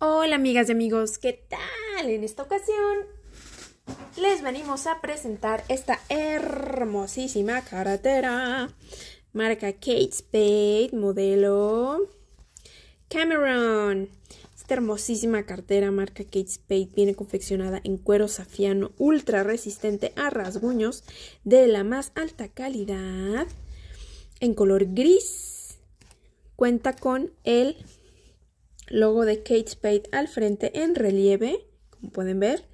Hola amigas y amigos, ¿qué tal? En esta ocasión les venimos a presentar esta hermosísima cartera marca Kate Spade, modelo Cameron. Esta hermosísima cartera marca Kate Spade viene confeccionada en cuero safiano ultra resistente a rasguños de la más alta calidad en color gris. Cuenta con el logo de Kate Spade al frente en relieve, como pueden ver,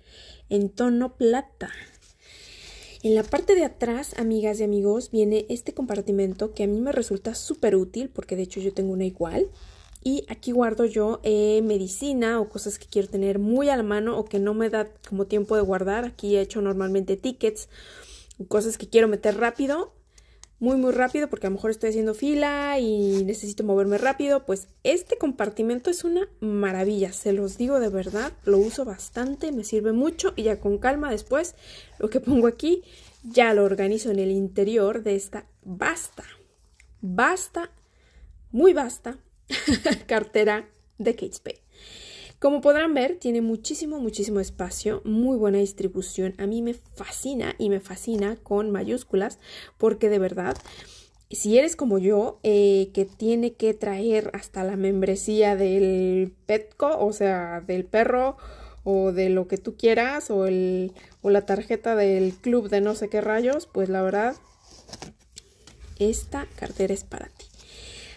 en tono plata. En la parte de atrás, amigas y amigos, viene este compartimento que a mí me resulta súper útil porque de hecho yo tengo una igual. Y aquí guardo yo eh, medicina o cosas que quiero tener muy a la mano o que no me da como tiempo de guardar. Aquí he hecho normalmente tickets, cosas que quiero meter rápido muy muy rápido porque a lo mejor estoy haciendo fila y necesito moverme rápido, pues este compartimento es una maravilla, se los digo de verdad, lo uso bastante, me sirve mucho y ya con calma después lo que pongo aquí ya lo organizo en el interior de esta basta, basta, muy basta cartera de Kate Spade. Como podrán ver, tiene muchísimo, muchísimo espacio, muy buena distribución. A mí me fascina y me fascina con mayúsculas porque de verdad, si eres como yo, eh, que tiene que traer hasta la membresía del Petco, o sea, del perro o de lo que tú quieras, o, el, o la tarjeta del club de no sé qué rayos, pues la verdad, esta cartera es para ti.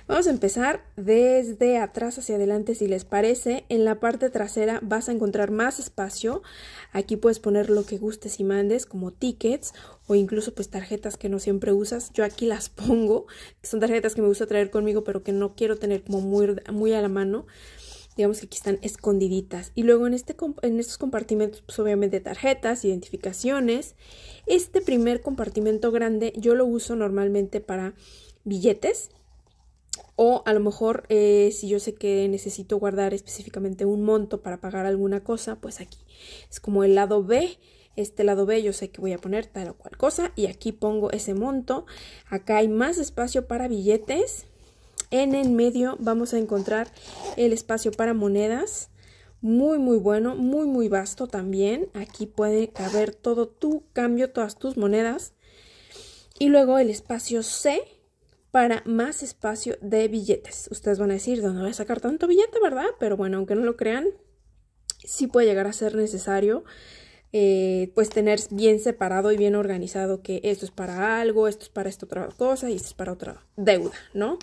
Vamos a empezar desde atrás hacia adelante si les parece. En la parte trasera vas a encontrar más espacio. Aquí puedes poner lo que gustes y mandes como tickets o incluso pues tarjetas que no siempre usas. Yo aquí las pongo. Son tarjetas que me gusta traer conmigo pero que no quiero tener como muy, muy a la mano digamos que aquí están escondiditas. Y luego en, este, en estos compartimentos, pues obviamente tarjetas, identificaciones. Este primer compartimento grande yo lo uso normalmente para billetes. O a lo mejor eh, si yo sé que necesito guardar específicamente un monto para pagar alguna cosa, pues aquí es como el lado B. Este lado B yo sé que voy a poner tal o cual cosa y aquí pongo ese monto. Acá hay más espacio para billetes. En el medio vamos a encontrar el espacio para monedas. Muy muy bueno, muy muy vasto también. Aquí puede caber todo tu cambio, todas tus monedas. Y luego el espacio C para más espacio de billetes. Ustedes van a decir, ¿dónde voy a sacar tanto billete, verdad? Pero bueno, aunque no lo crean, sí puede llegar a ser necesario eh, pues tener bien separado y bien organizado que esto es para algo, esto es para esta otra cosa y esto es para otra deuda, ¿no?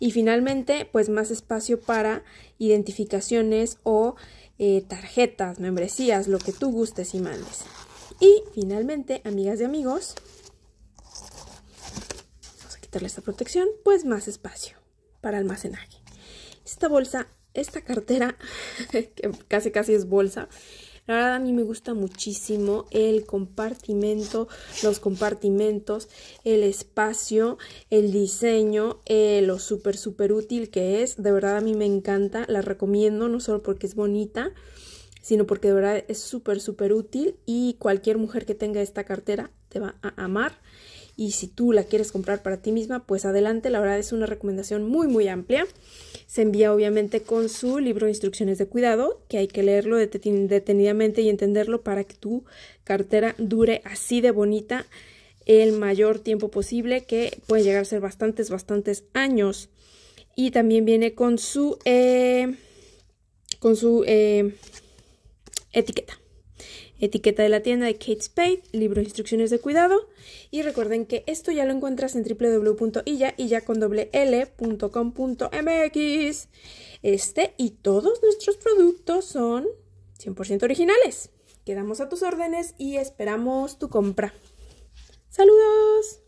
Y finalmente, pues más espacio para identificaciones o eh, tarjetas, membresías, lo que tú gustes y mandes. Y finalmente, amigas y amigos, esta protección, pues más espacio para almacenaje. Esta bolsa, esta cartera, que casi casi es bolsa, la verdad a mí me gusta muchísimo el compartimento, los compartimentos, el espacio, el diseño, eh, lo súper, súper útil que es. De verdad a mí me encanta, la recomiendo no solo porque es bonita, sino porque de verdad es súper, súper útil y cualquier mujer que tenga esta cartera te va a amar y si tú la quieres comprar para ti misma, pues adelante, la verdad es una recomendación muy muy amplia. Se envía obviamente con su libro de instrucciones de cuidado, que hay que leerlo detenidamente y entenderlo para que tu cartera dure así de bonita el mayor tiempo posible, que puede llegar a ser bastantes, bastantes años. Y también viene con su, eh, con su eh, etiqueta etiqueta de la tienda de Kate Spade, libro de instrucciones de cuidado. Y recuerden que esto ya lo encuentras en l.com.mx. Este y todos nuestros productos son 100% originales. Quedamos a tus órdenes y esperamos tu compra. ¡Saludos!